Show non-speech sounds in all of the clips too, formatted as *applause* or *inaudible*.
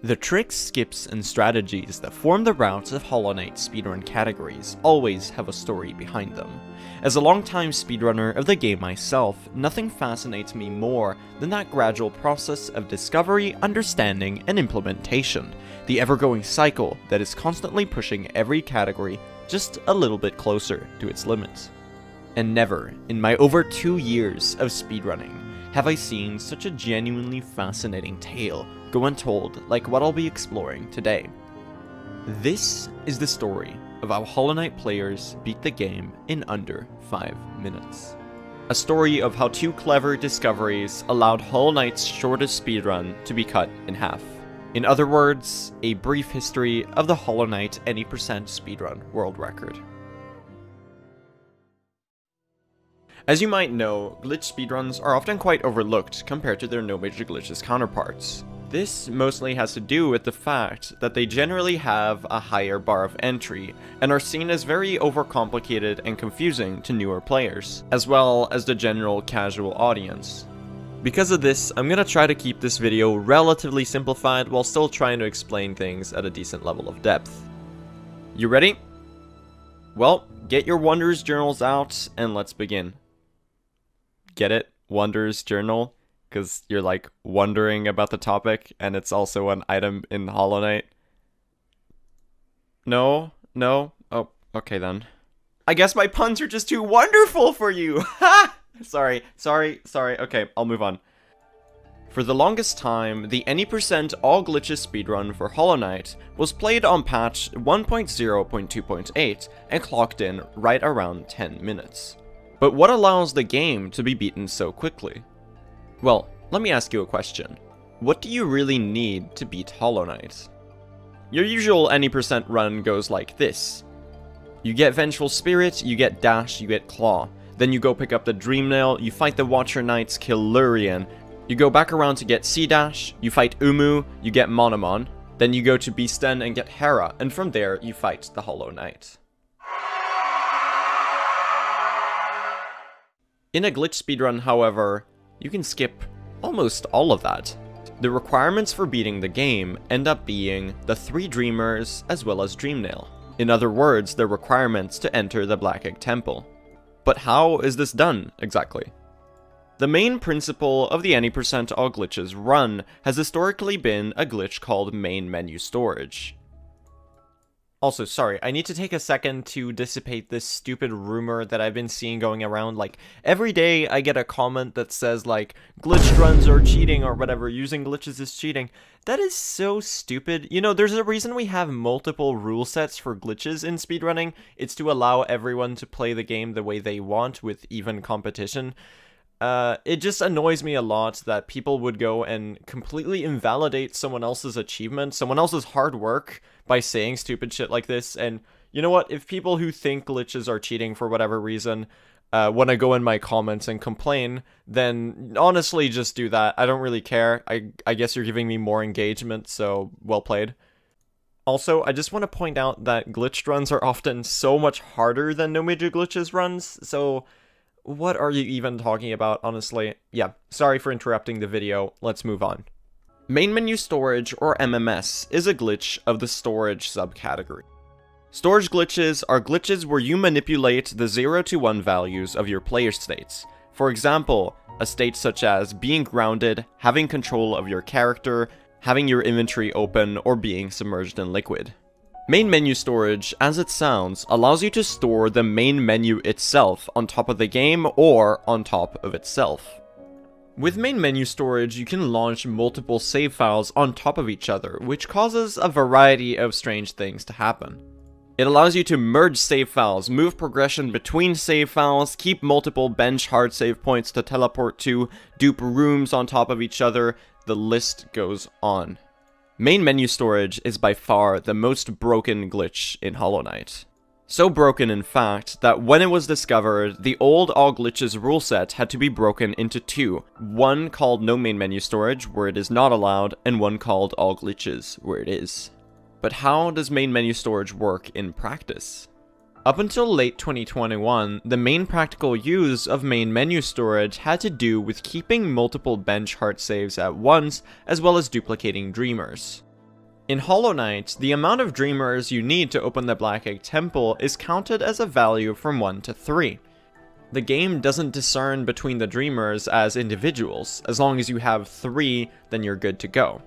The tricks, skips, and strategies that form the routes of Hollow Knight speedrun categories always have a story behind them. As a longtime speedrunner of the game myself, nothing fascinates me more than that gradual process of discovery, understanding, and implementation, the ever-going cycle that is constantly pushing every category just a little bit closer to its limits. And never, in my over two years of speedrunning, have I seen such a genuinely fascinating tale go untold like what I'll be exploring today. This is the story of how Hollow Knight players beat the game in under 5 minutes. A story of how two clever discoveries allowed Hollow Knight's shortest speedrun to be cut in half. In other words, a brief history of the Hollow Knight any percent speedrun world record. As you might know, glitch speedruns are often quite overlooked compared to their no major glitches counterparts. This mostly has to do with the fact that they generally have a higher bar of entry, and are seen as very overcomplicated and confusing to newer players, as well as the general casual audience. Because of this, I'm gonna try to keep this video relatively simplified while still trying to explain things at a decent level of depth. You ready? Well, get your Wanderer's journals out and let's begin. Get it? Wanderer's journal? Because you're like wondering about the topic and it's also an item in Hollow Knight. No, no. Oh, okay then. I guess my puns are just too wonderful for you. *laughs* Sorry, sorry, sorry. Okay, I'll move on. For the longest time, the any percent all glitches speedrun for Hollow Knight was played on patch 1.0.2.8 and clocked in right around 10 minutes. But what allows the game to be beaten so quickly? Well, let me ask you a question. What do you really need to beat Hollow Knight? Your usual any percent run goes like this. You get Vengeful Spirit, you get Dash, you get Claw. Then you go pick up the Dream Nail, you fight the Watcher Knights, kill Lurien. You go back around to get C-Dash, you fight Uumuu, you get Monomon. Then you go to Beast Den and get Herrah, and from there you fight the Hollow Knight. In a glitch speedrun, however, you can skip almost all of that. The requirements for beating the game end up being the three Dreamers as well as Dreamnail. In other words, the requirements to enter the Black Egg Temple. But how is this done, exactly? The main principle of the any percent all glitches run has historically been a glitch called main menu storage. Also, sorry, I need to take a second to dissipate this stupid rumor that I've been seeing going around. Like, every day I get a comment that says, like, glitched runs are cheating or whatever, using glitches is cheating. That is so stupid. You know, there's a reason we have multiple rule sets for glitches in speedrunning. It's to allow everyone to play the game the way they want with even competition. Uh, it just annoys me a lot that people would go and completely invalidate someone else's achievement, someone else's hard work, by saying stupid shit like this. And you know what? If people who think glitches are cheating for whatever reason uh, want to go in my comments and complain, then honestly, just do that. I don't really care. I, I guess you're giving me more engagement, so well played. Also, I just want to point out that glitched runs are often so much harder than no major glitches runs, so what are you even talking about, honestly? Yeah, sorry for interrupting the video, let's move on. Main menu storage, or MMS, is a glitch of the storage subcategory. Storage glitches are glitches where you manipulate the 0 to 1 values of your player states. For example, a state such as being grounded, having control of your character, having your inventory open, or being submerged in liquid. Main menu storage, as it sounds, allows you to store the main menu itself on top of the game or on top of itself. With main menu storage, you can launch multiple save files on top of each other, which causes a variety of strange things to happen. It allows you to merge save files, move progression between save files, keep multiple bench hard save points to teleport to, dupe rooms on top of each other, the list goes on. Main menu storage is by far the most broken glitch in Hollow Knight. So broken, in fact, that when it was discovered, the old All Glitches rule set had to be broken into two. One called No Main Menu Storage, where it is not allowed, and one called All Glitches, where it is. But how does main menu storage work in practice? Up until late 2021, the main practical use of main menu storage had to do with keeping multiple bench heart saves at once, as well as duplicating dreamers. In Hollow Knight, the amount of Dreamers you need to open the Black Egg Temple is counted as a value from 1 to 3. The game doesn't discern between the Dreamers as individuals, as long as you have 3, then you're good to go.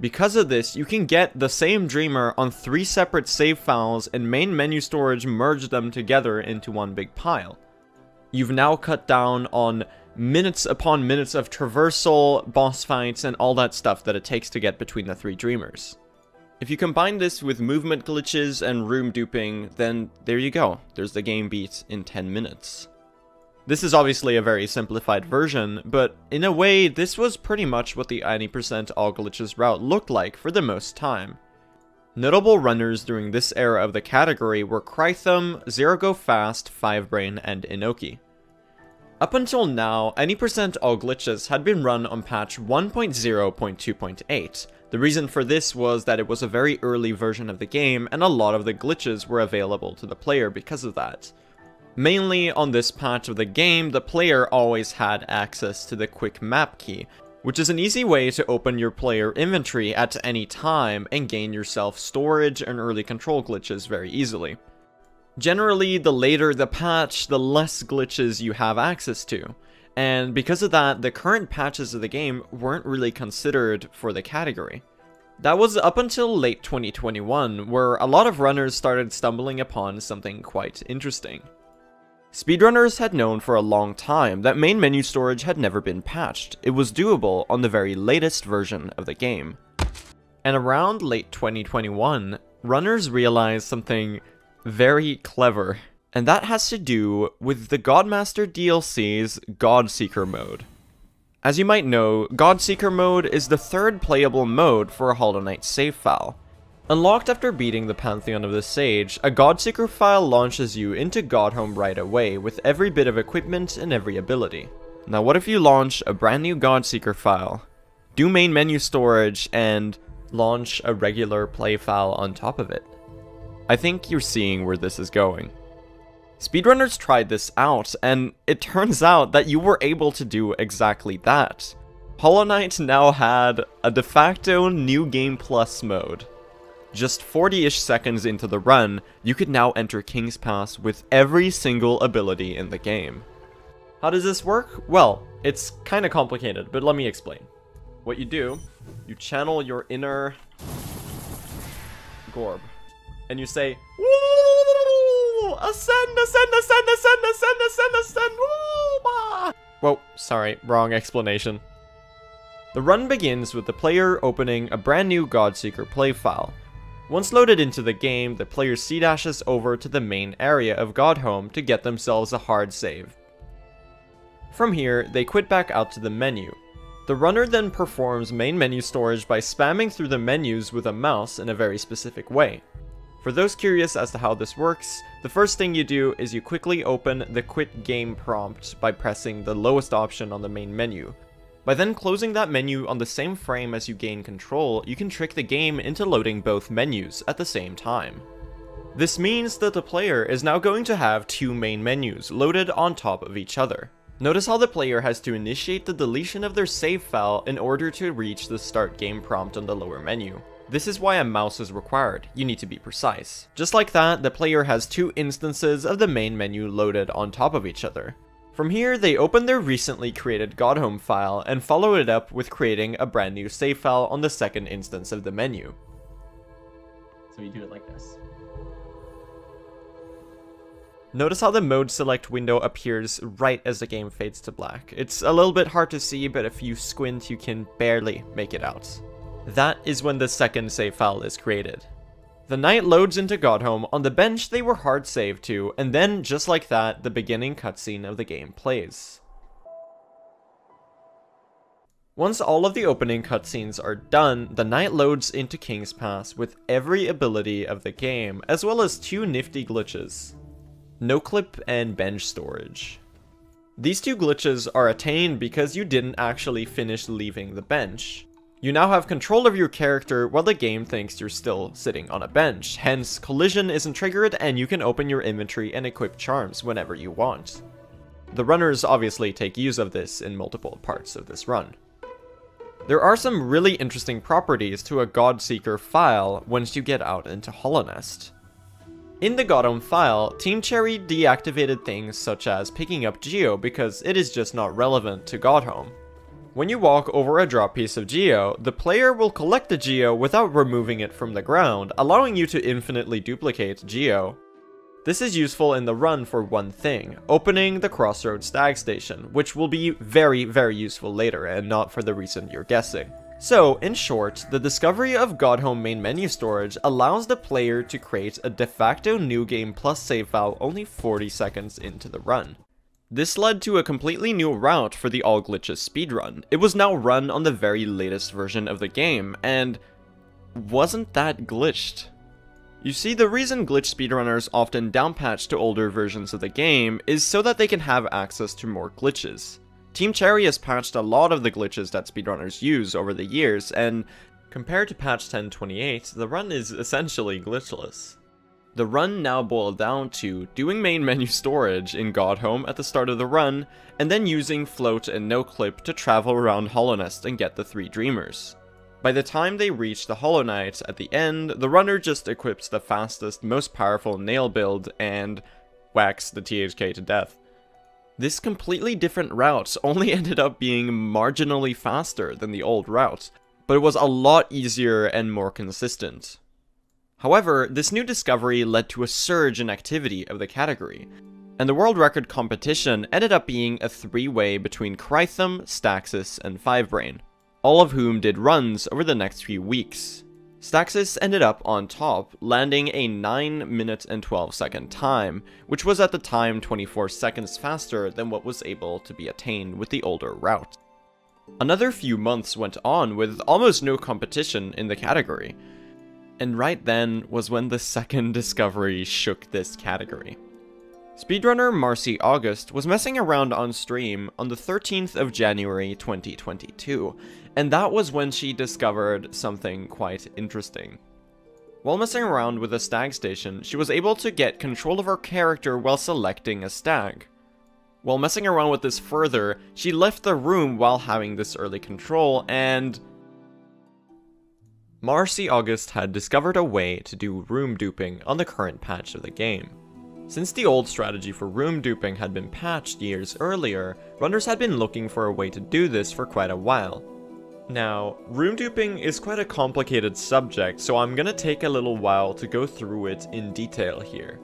Because of this, you can get the same Dreamer on 3 separate save files and main menu storage merge them together into one big pile. You've now cut down on minutes upon minutes of traversal, boss fights, and all that stuff that it takes to get between the three Dreamers. If you combine this with movement glitches and room duping, then there you go, there's the game beat in 10 minutes. This is obviously a very simplified version, but in a way, this was pretty much what the any% all glitches route looked like for the most time. Notable runners during this era of the category were Krythom, Zero Go Fast, Fivebrane, and Inoki. Up until now, any percent all glitches had been run on patch 1.0.2.8, the reason for this was that it was a very early version of the game and a lot of the glitches were available to the player because of that. Mainly on this patch of the game, the player always had access to the quick map key, which is an easy way to open your player inventory at any time and gain yourself storage and early control glitches very easily. Generally, the later the patch, the less glitches you have access to. And because of that, the current patches of the game weren't really considered for the category. That was up until late 2021, where a lot of runners started stumbling upon something quite interesting. Speedrunners had known for a long time that main menu storage had never been patched. It was doable on the very latest version of the game. And around late 2021, runners realized something very clever and that has to do with the Godmaster DLC's Godseeker mode. As you might know, Godseeker mode is the third playable mode for a Hollow Knight save file. Unlocked after beating the Pantheon of the Sage, a Godseeker file launches you into Godhome right away with every bit of equipment and every ability. Now what if you launch a brand new Godseeker file, do main menu storage, and launch a regular play file on top of it? I think you're seeing where this is going. Speedrunners tried this out, and it turns out that you were able to do exactly that. Hollow Knight now had a de facto New Game Plus mode. Just 40-ish seconds into the run, you could now enter King's Pass with every single ability in the game. How does this work? Well, it's kinda complicated, but let me explain. What you do, you channel your inner Gorb, and you say, Ascend, ascend, ascend, ascend, ascend, ascend, ascend, woo, Whoa, sorry, wrong explanation. The run begins with the player opening a brand new Godseeker play file. Once loaded into the game, the player c-dashes over to the main area of Godhome to get themselves a hard save. From here, they quit back out to the menu. The runner then performs main menu storage by spamming through the menus with a mouse in a very specific way. For those curious as to how this works, the first thing you do is you quickly open the quit game prompt by pressing the lowest option on the main menu. By then closing that menu on the same frame as you gain control, you can trick the game into loading both menus at the same time. This means that the player is now going to have two main menus loaded on top of each other. Notice how the player has to initiate the deletion of their save file in order to reach the start game prompt on the lower menu. This is why a mouse is required, you need to be precise. Just like that, the player has two instances of the main menu loaded on top of each other. From here, they open their recently created Godhome file and follow it up with creating a brand new save file on the second instance of the menu. So you do it like this. Notice how the mode select window appears right as the game fades to black. It's a little bit hard to see, but if you squint, you can barely make it out. That is when the second save file is created. The knight loads into Godhome on the bench they were hard saved to, and then, just like that, the beginning cutscene of the game plays. Once all of the opening cutscenes are done, the knight loads into King's Pass with every ability of the game, as well as two nifty glitches. No clip and bench storage. These two glitches are attained because you didn't actually finish leaving the bench. You now have control of your character while the game thinks you're still sitting on a bench, hence collision isn't triggered and you can open your inventory and equip charms whenever you want. The runners obviously take use of this in multiple parts of this run. There are some really interesting properties to a Godseeker file once you get out into Hallownest. In the Godhome file, Team Cherry deactivated things such as picking up Geo because it is just not relevant to Godhome. When you walk over a drop piece of Geo, the player will collect the Geo without removing it from the ground, allowing you to infinitely duplicate Geo. This is useful in the run for one thing, opening the Crossroads Stag Station, which will be very, very useful later and not for the reason you're guessing. So, in short, the discovery of Godhome main menu storage allows the player to create a de facto new game plus save file only 40 seconds into the run. This led to a completely new route for the All Glitches speedrun. It was now run on the very latest version of the game, and wasn't that glitched. You see, the reason glitch speedrunners often downpatch to older versions of the game is so that they can have access to more glitches. Team Cherry has patched a lot of the glitches that speedrunners use over the years, and compared to patch 1028, the run is essentially glitchless. The run now boiled down to doing main menu storage in Godhome at the start of the run, and then using float and noclip to travel around Hallownest and get the three dreamers. By the time they reach the Hollow Knight at the end, the runner just equips the fastest, most powerful nail build and whacks the THK to death. This completely different route *laughs* only ended up being marginally faster than the old route, but it was a lot easier and more consistent. However, this new discovery led to a surge in activity of the category, and the world record competition ended up being a three-way between Krythom, Staxis, and Fivebrane all of whom did runs over the next few weeks. Staxis ended up on top, landing a 9 minute and 12 second time, which was at the time 24 seconds faster than what was able to be attained with the older route. Another few months went on with almost no competition in the category, and right then was when the second discovery shook this category. Speedrunner Marcy August was messing around on stream on the 13th of January 2022, and that was when she discovered something quite interesting. While messing around with a stag station, she was able to get control of her character while selecting a stag. While messing around with this further, she left the room while having this early control, and... Marcy August had discovered a way to do room duping on the current patch of the game. Since the old strategy for room duping had been patched years earlier, runners had been looking for a way to do this for quite a while. Now, room duping is quite a complicated subject, so I'm gonna take a little while to go through it in detail here.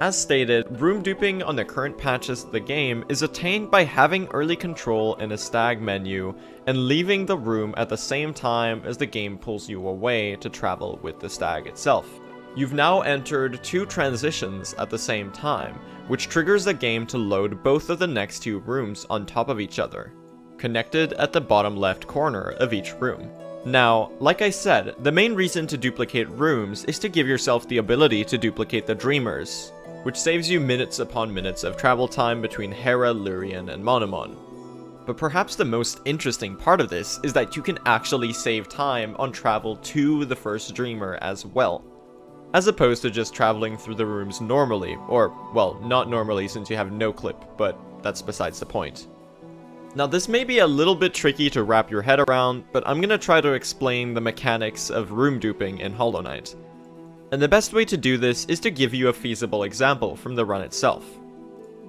As stated, room duping on the current patches of the game is attained by having early control in a stag menu and leaving the room at the same time as the game pulls you away to travel with the stag itself. You've now entered two transitions at the same time, which triggers the game to load both of the next two rooms on top of each other, connected at the bottom left corner of each room. Now, like I said, the main reason to duplicate rooms is to give yourself the ability to duplicate the Dreamers, which saves you minutes upon minutes of travel time between Herrah, Lurien, and Monomon. But perhaps the most interesting part of this is that you can actually save time on travel to the first Dreamer as well as opposed to just traveling through the rooms normally, or, well, not normally since you have no clip, but that's besides the point. Now this may be a little bit tricky to wrap your head around, but I'm gonna try to explain the mechanics of room duping in Hollow Knight. And the best way to do this is to give you a feasible example from the run itself.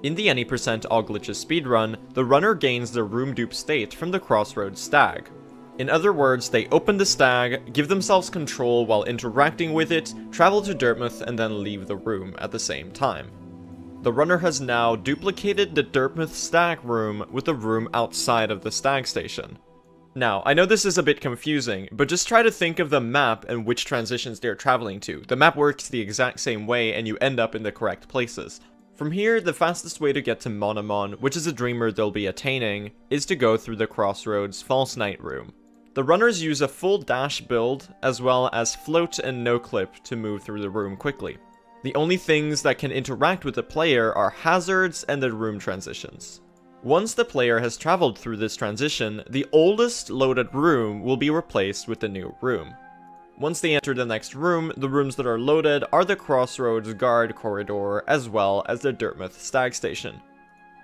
In the any percent all glitches speedrun, the runner gains the room dupe state from the Crossroads Stag, in other words, they open the stag, give themselves control while interacting with it, travel to Dirtmouth, and then leave the room at the same time. The runner has now duplicated the Dirtmouth stag room with the room outside of the stag station. Now, I know this is a bit confusing, but just try to think of the map and which transitions they're traveling to. The map works the exact same way and you end up in the correct places. From here, the fastest way to get to Monomon, which is a dreamer they'll be attaining, is to go through the Crossroads False Knight room. The runners use a full dash build, as well as float and no-clip to move through the room quickly. The only things that can interact with the player are hazards and the room transitions. Once the player has traveled through this transition, the oldest loaded room will be replaced with the new room. Once they enter the next room, the rooms that are loaded are the Crossroads Guard Corridor as well as the Dirtmouth Stag Station.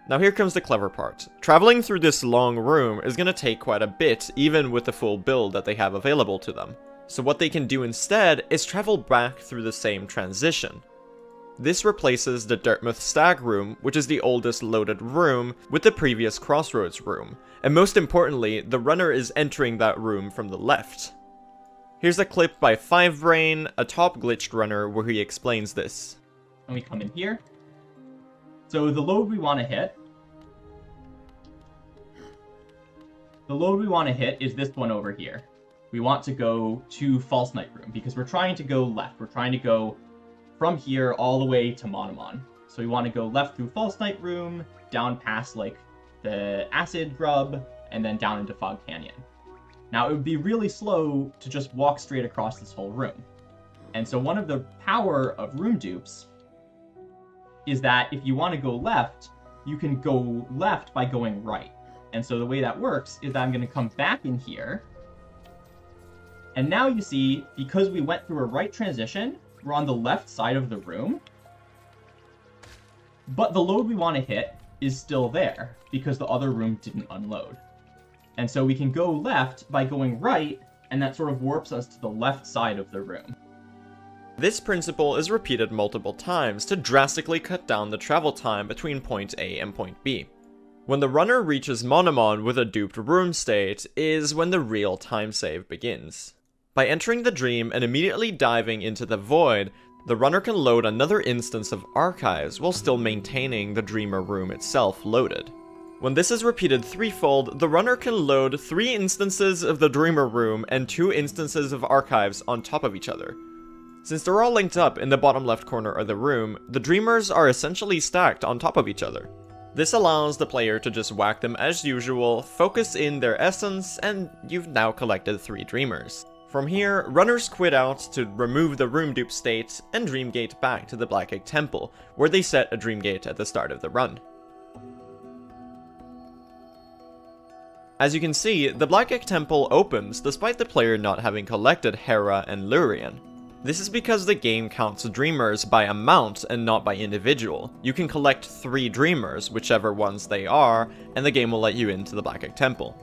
Now here comes the clever part. Traveling through this long room is going to take quite a bit, even with the full build that they have available to them. So what they can do instead is travel back through the same transition. This replaces the Dirtmouth Stag room, which is the oldest loaded room, with the previous Crossroads room, and most importantly, the runner is entering that room from the left. Here's a clip by Fivebrane, a top glitched runner, where he explains this. And we come in here. So the load we want to hit The load we want to hit is this one over here. We want to go to False Knight Room because we're trying to go left. We're trying to go from here all the way to Monomon. So we want to go left through False Knight Room, down past like the Acid Grub, and then down into Fog Canyon. Now it would be really slow to just walk straight across this whole room. And so one of the power of room dupes is that if you want to go left, you can go left by going right. And so the way that works is that I'm going to come back in here. And now you see, because we went through a right transition, we're on the left side of the room. But the load we want to hit is still there, because the other room didn't unload. And so we can go left by going right, and that sort of warps us to the left side of the room. This principle is repeated multiple times to drastically cut down the travel time between point A and point B. When the runner reaches Monomon with a duped room state is when the real time save begins. By entering the dream and immediately diving into the void, the runner can load another instance of archives while still maintaining the dreamer room itself loaded. When this is repeated threefold, the runner can load three instances of the dreamer room and two instances of archives on top of each other. Since they're all linked up in the bottom left corner of the room, the dreamers are essentially stacked on top of each other. This allows the player to just whack them as usual, focus in their essence, and you've now collected 3 Dreamers. From here, runners quit out to remove the room dupe state and Dreamgate back to the Black Egg Temple, where they set a Dreamgate at the start of the run. As you can see, the Black Egg Temple opens despite the player not having collected Herrah and Lurien. This is because the game counts dreamers by amount and not by individual. You can collect three dreamers, whichever ones they are, and the game will let you into the Black Egg Temple.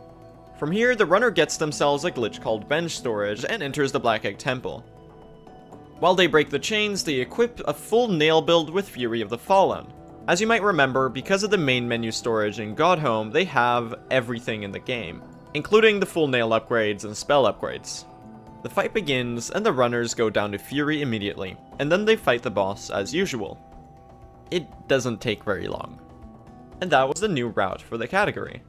From here, the runner gets themselves a glitch called bench storage and enters the Black Egg Temple. While they break the chains, they equip a full nail build with Fury of the Fallen. As you might remember, because of the main menu storage in Godhome, they have everything in the game, including the full nail upgrades and spell upgrades. The fight begins, and the runners go down to Fury immediately, and then they fight the boss as usual. It doesn't take very long. And that was the new route for the category.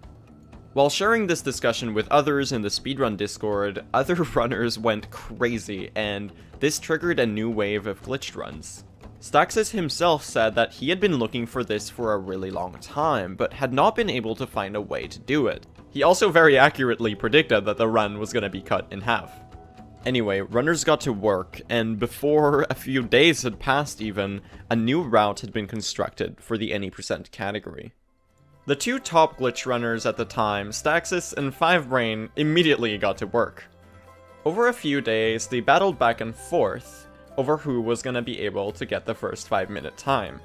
While sharing this discussion with others in the speedrun discord, *laughs* other runners went crazy, and this triggered a new wave of glitched runs. Staxis himself said that he had been looking for this for a really long time, but had not been able to find a way to do it. He also very accurately predicted that the run was going to be cut in half. Anyway, runners got to work, and before a few days had passed even, a new route had been constructed for the any percent category. The two top glitch runners at the time, Staxis and Fivebrane, immediately got to work. Over a few days, they battled back and forth over who was gonna be able to get the first 5 minute time.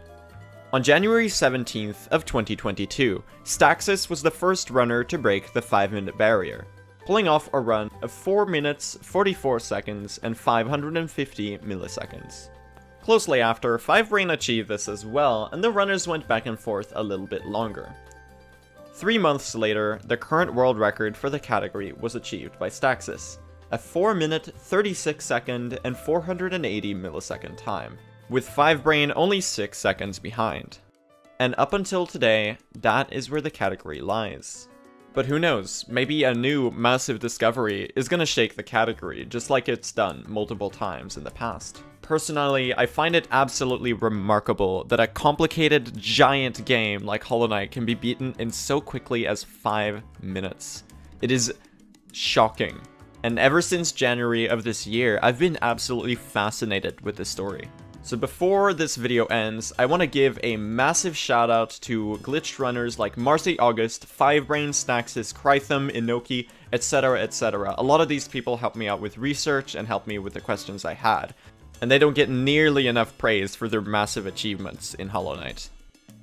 On January 17th of 2022, Staxis was the first runner to break the 5 minute barrier pulling off a run of 4 minutes, 44 seconds, and 550 milliseconds. Closely after, Five achieved this as well, and the runners went back and forth a little bit longer. Three months later, the current world record for the category was achieved by Staxis, a 4 minute, 36 second, and 480 millisecond time, with Fivebrane only 6 seconds behind. And up until today, that is where the category lies. But who knows, maybe a new massive discovery is gonna shake the category, just like it's done multiple times in the past. Personally, I find it absolutely remarkable that a complicated, giant game like Hollow Knight can be beaten in so quickly as 5 minutes. It is shocking. And ever since January of this year, I've been absolutely fascinated with this story. So before this video ends, I want to give a massive shout out to glitched runners like Marcy August, Fivebrane, Staxis, Krythom, Inoki, etc, etc. A lot of these people helped me out with research and helped me with the questions I had. And they don't get nearly enough praise for their massive achievements in Hollow Knight.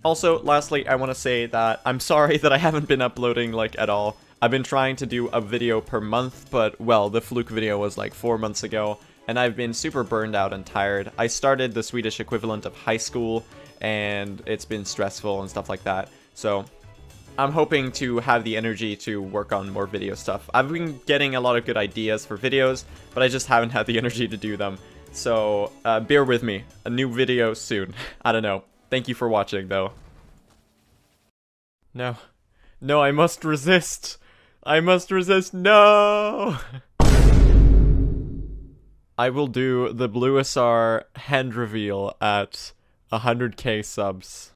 Also, lastly, I want to say that I'm sorry *laughs* that I haven't been uploading, like, at all. I've been trying to do a video per month, but, well, the Fluke video was like four months ago, and I've been super burned out and tired. I started the Swedish equivalent of high school, and it's been stressful and stuff like that. So, I'm hoping to have the energy to work on more video stuff. I've been getting a lot of good ideas for videos, but I just haven't had the *laughs* energy to do them. So, uh, bear with me. A new video soon. *laughs* I don't know. Thank you for watching, though. No. No, I must resist. I must resist. No! *laughs* I will do the Blue SR hand reveal at 100k subs.